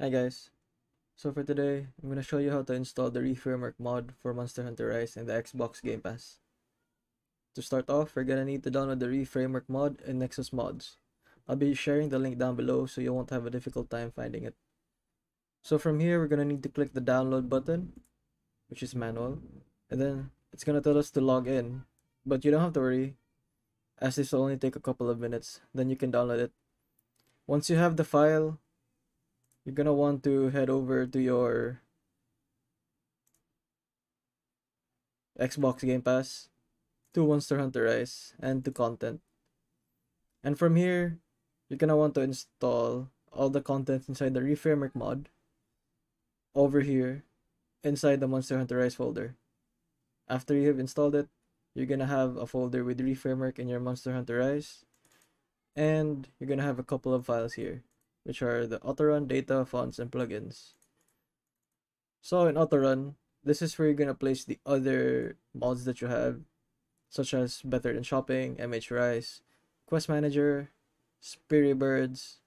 Hi guys. So for today, I'm going to show you how to install the ReFramework mod for Monster Hunter Rise in the Xbox Game Pass. To start off, we're going to need to download the ReFramework mod in Nexus Mods. I'll be sharing the link down below so you won't have a difficult time finding it. So from here, we're going to need to click the download button, which is manual, and then it's going to tell us to log in. But you don't have to worry, as this will only take a couple of minutes, then you can download it. Once you have the file, you're gonna want to head over to your Xbox Game Pass, to Monster Hunter Rise, and to content. And from here, you're gonna want to install all the content inside the ReFramework mod over here inside the Monster Hunter Rise folder. After you have installed it, you're gonna have a folder with ReFramework in your Monster Hunter Rise, and you're gonna have a couple of files here which are the autorun data fonts and plugins. So in autorun this is where you're gonna place the other mods that you have such as better than shopping mh rise quest manager spirit birds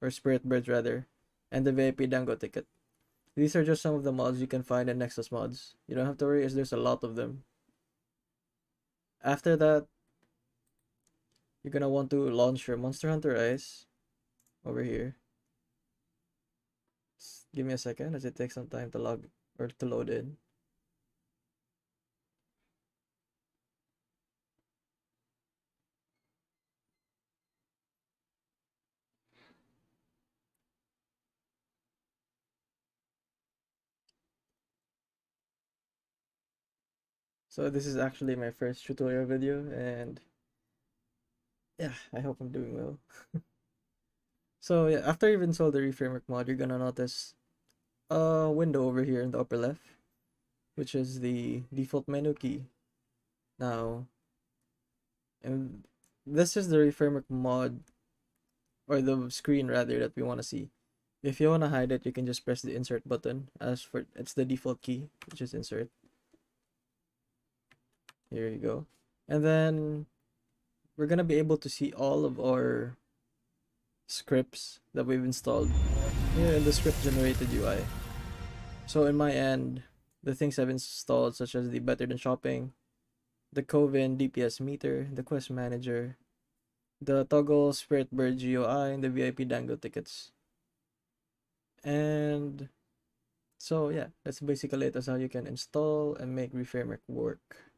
or spirit birds rather and the vip dango ticket. These are just some of the mods you can find in nexus mods. You don't have to worry as there's a lot of them. After that you're gonna want to launch your monster hunter rise over here. Give me a second as it takes some time to log or to load in. So this is actually my first tutorial video and yeah, I hope I'm doing well. So yeah, after you've installed the ReFramework mod, you're gonna notice a window over here in the upper left, which is the default menu key. Now, and this is the ReFramework mod, or the screen rather that we want to see. If you want to hide it, you can just press the insert button. As for it's the default key, which is insert. Here you go. And then we're gonna be able to see all of our scripts that we've installed here in the script generated UI. So in my end, the things I've installed such as the Better Than Shopping, the Coavins DPS meter, the Quest Manager, the Toggle Spirit Bird GUI, and the VIP Dango tickets. And so yeah, that's basically it as how you can install and make ReFramework work.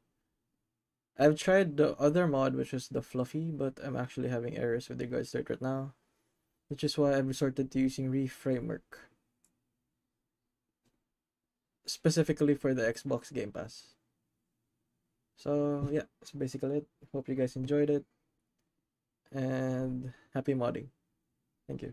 I've tried the other mod which is the Fluffy, but I'm actually having errors with regards to it right now which is why I've resorted to using ReFramework. Specifically for the Xbox Game Pass. So yeah, that's basically it. Hope you guys enjoyed it. And happy modding. Thank you.